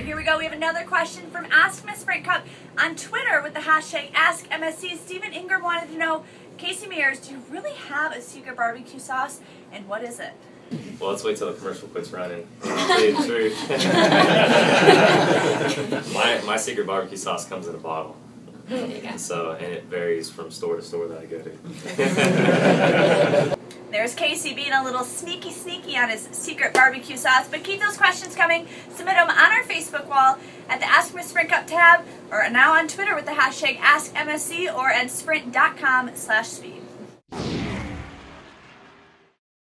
right, here we go. We have another question from Ask Miss Sprint Cup on Twitter with the hashtag AskMSC. Stephen Ingram wanted to know, Casey Mears, do you really have a secret barbecue sauce, and what is it? Well, let's wait till the commercial quits running. Tell you the truth. my, my secret barbecue sauce comes in a bottle. So, and it varies from store to store that I go to. There's Casey being a little sneaky sneaky on his secret barbecue sauce. But keep those questions coming. Submit them on our Facebook Miss Sprint Cup tab or now on Twitter with the hashtag AskMSC or at sprint.com slash speed.